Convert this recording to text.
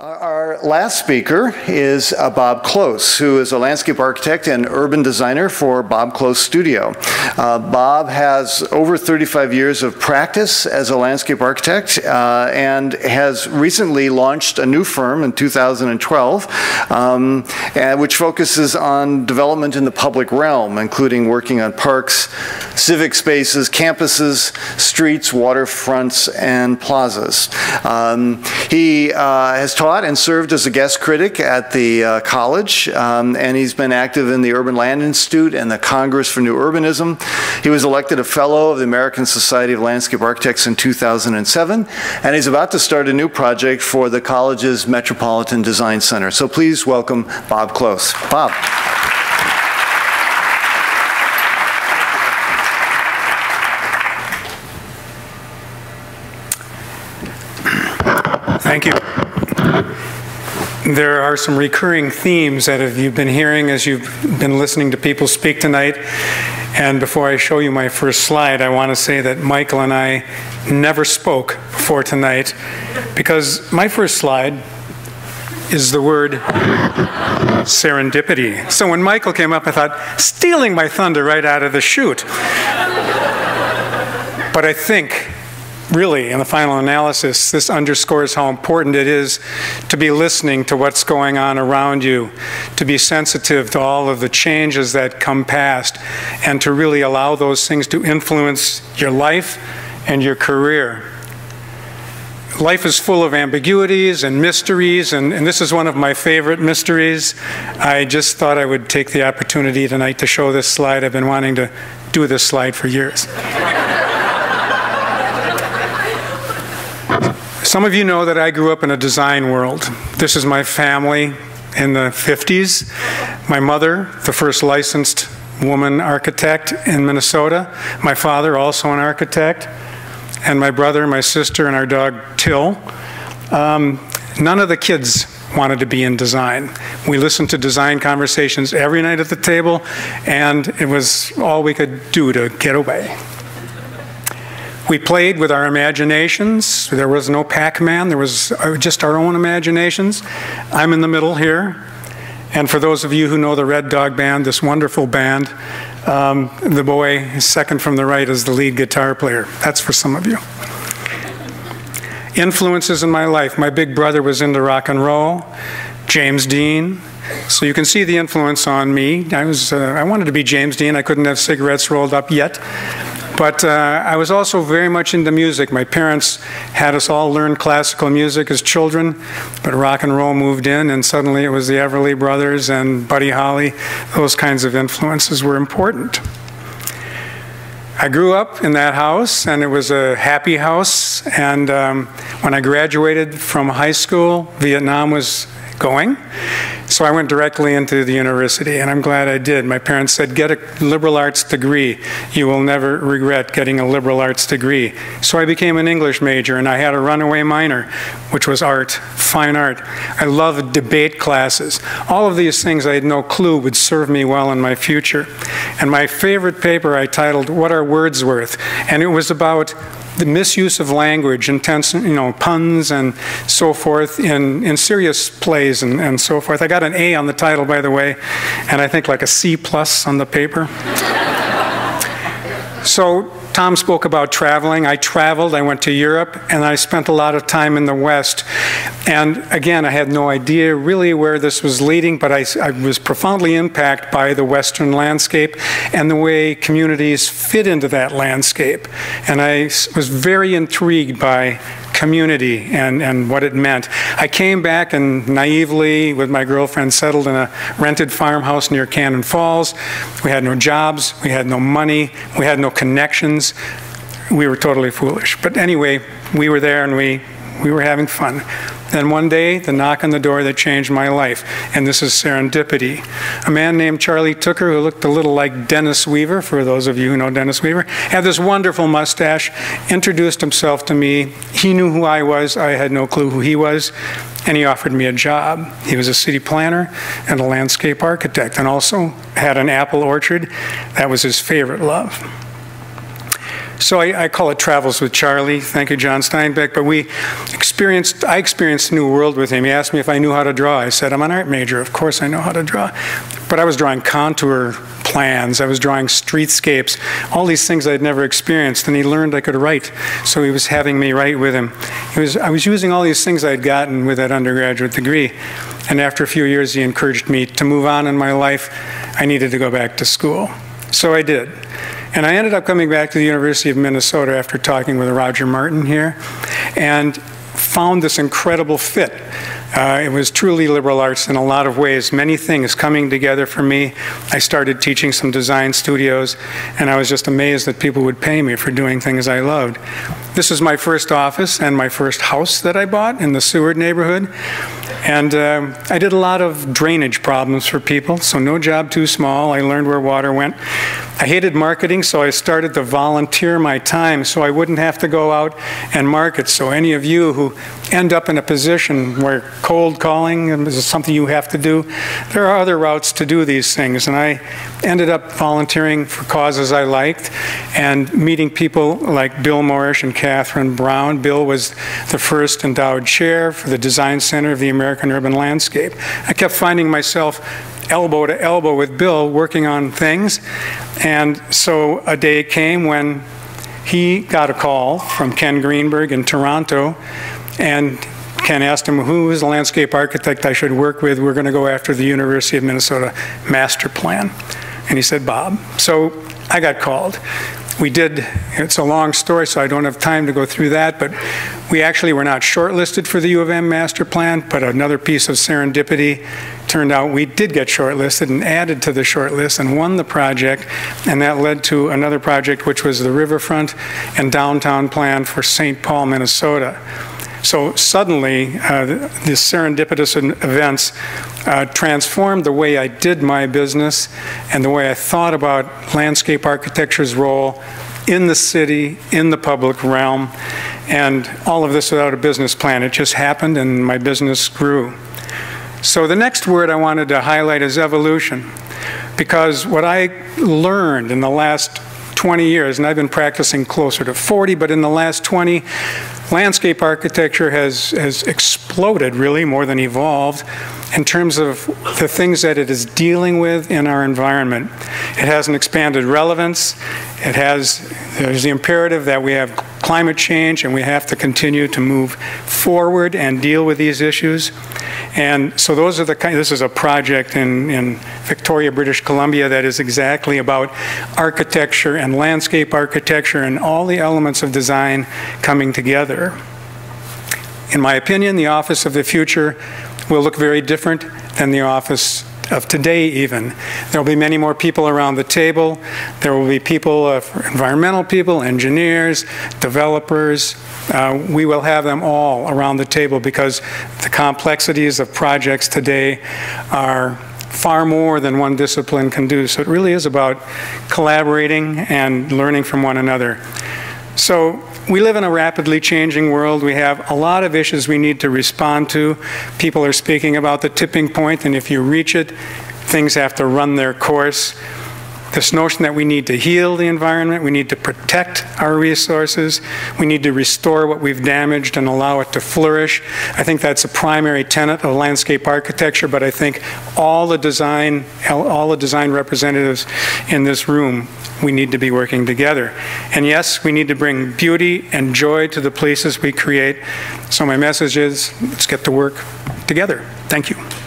Our last speaker is uh, Bob Close, who is a landscape architect and urban designer for Bob Close Studio. Uh, Bob has over 35 years of practice as a landscape architect uh, and has recently launched a new firm in 2012, um, and, which focuses on development in the public realm, including working on parks, civic spaces, campuses, streets, waterfronts, and plazas. Um, he uh, has taught and served as a guest critic at the uh, college, um, and he's been active in the Urban Land Institute and the Congress for New Urbanism. He was elected a fellow of the American Society of Landscape Architects in 2007, and he's about to start a new project for the college's Metropolitan Design Center. So please welcome Bob Close. Bob. Thank you. There are some recurring themes that have you've been hearing as you've been listening to people speak tonight. And before I show you my first slide, I want to say that Michael and I never spoke before tonight because my first slide is the word serendipity. So when Michael came up, I thought, stealing my thunder right out of the chute. But I think really, in the final analysis, this underscores how important it is to be listening to what's going on around you, to be sensitive to all of the changes that come past, and to really allow those things to influence your life and your career. Life is full of ambiguities and mysteries, and, and, this is one of my favorite mysteries. I just thought I would take the opportunity tonight to show this slide. I've been wanting to do this slide for years. Some of you know that I grew up in a design world. This is my family in the 50s. My mother, the first licensed woman architect in Minnesota. My father, also an architect. And my brother, my sister, and our dog, Till. Um, none of the kids wanted to be in design. We listened to design conversations every night at the table, and it was all we could do to get away. We played with our imaginations. There was no Pac Man, there was uh, just our own imaginations. I'm in the middle here. And for those of you who know the Red Dog Band, this wonderful band, um, the boy second from the right is the lead guitar player. That's for some of you. Influences in my life. My big brother was into rock and roll, James Dean. So you can see the influence on me. I was, uh, I wanted to be James Dean. I couldn't have cigarettes rolled up yet. But uh, I was also very much into music. My parents had us all learn classical music as children, but rock and roll moved in, and suddenly it was the Everly Brothers and Buddy Holly. Those kinds of influences were important. I grew up in that house, and it was a happy house. And um, when I graduated from high school, Vietnam was going. So I went directly into the university, and I'm glad I did. My parents said, Get a liberal arts degree. You will never regret getting a liberal arts degree. So I became an English major, and I had a runaway minor, which was art, fine art. I loved debate classes. All of these things I had no clue would serve me well in my future. And my favorite paper I titled, What Are Words Worth? And it was about the misuse of language, intense, you know, puns and so forth in, in serious plays and, and so forth. I got an A on the title, by the way, and I think like a C plus on the paper. so Tom spoke about traveling. I traveled, I went to Europe, and I spent a lot of time in the West. And again, I had no idea really where this was leading, but I, I was profoundly impacted by the Western landscape and the way communities fit into that landscape. And I was very intrigued by community and, and what it meant. I came back and naively, with my girlfriend, settled in a rented farmhouse near Cannon Falls. We had no jobs, we had no money, we had no connections. We were totally foolish. But anyway, we were there and we, we were having fun. Then one day, the knock on the door that changed my life, and this is serendipity. A man named Charlie Tooker, who looked a little like Dennis Weaver, for those of you who know Dennis Weaver, had this wonderful mustache, introduced himself to me. He knew who I was, I had no clue who he was, and he offered me a job. He was a city planner and a landscape architect, and also had an apple orchard. That was his favorite love. So I, I, call it Travels with Charlie. Thank you, John Steinbeck. But we experienced, I experienced a new world with him. He asked me if I knew how to draw. I said, I'm an art major. Of course I know how to draw. But I was drawing contour plans. I was drawing streetscapes, all these things I'd never experienced. And he learned I could write. So he was having me write with him. He was, I was using all these things I'd gotten with that undergraduate degree. And after a few years, he encouraged me to move on in my life. I needed to go back to school. So I did. And I ended up coming back to the University of Minnesota after talking with Roger Martin here and found this incredible fit. Uh, it was truly liberal arts in a lot of ways, many things coming together for me. I started teaching some design studios, and I was just amazed that people would pay me for doing things I loved. This was my first office and my first house that I bought in the Seward neighborhood. And uh, I did a lot of drainage problems for people, so no job too small. I learned where water went. I hated marketing, so I started to volunteer my time so I wouldn't have to go out and market. So any of you who end up in a position where cold calling is something you have to do, there are other routes to do these things. And I ended up volunteering for causes I liked and meeting people like Bill Morrish and Catherine Brown. Bill was the first endowed chair for the Design Center of the American Urban Landscape. I kept finding myself elbow to elbow with Bill working on things. And so a day came when he got a call from Ken Greenberg in Toronto, and Ken asked him, who is the landscape architect I should work with? We're going to go after the University of Minnesota master plan. And he said, Bob. So I got called we did, it's a long story, so I don't have time to go through that, but we actually were not shortlisted for the U of M master plan, but another piece of serendipity turned out we did get shortlisted and added to the shortlist and won the project, and that led to another project which was the riverfront and downtown plan for St. Paul, Minnesota. So suddenly, uh, the serendipitous events uh, transformed the way I did my business and the way I thought about landscape architecture's role in the city, in the public realm, and all of this without a business plan. It just happened and my business grew. So the next word I wanted to highlight is evolution, because what I learned in the last 20 years, and I've been practicing closer to 40, but in the last 20, landscape architecture has, has exploded really more than evolved in terms of the things that it is dealing with in our environment. It has an expanded relevance. It has, there's the imperative that we have climate change and we have to continue to move forward and deal with these issues. And so those are the kind, this is a project in, in Victoria, British Columbia that is exactly about architecture and landscape architecture and all the elements of design coming together. In my opinion, the Office of the Future will look very different than the office of today even. There will be many more people around the table. There will be people, uh, environmental people, engineers, developers. Uh, we will have them all around the table because the complexities of projects today are far more than one discipline can do. So it really is about collaborating and learning from one another. So we live in a rapidly changing world. We have a lot of issues we need to respond to. People are speaking about the tipping point, and if you reach it, things have to run their course. This notion that we need to heal the environment, we need to protect our resources, we need to restore what we've damaged and allow it to flourish. I think that's a primary tenet of landscape architecture, but I think all the design, all the design representatives in this room we need to be working together. And yes, we need to bring beauty and joy to the places we create. So my message is, let's get to work together. Thank you.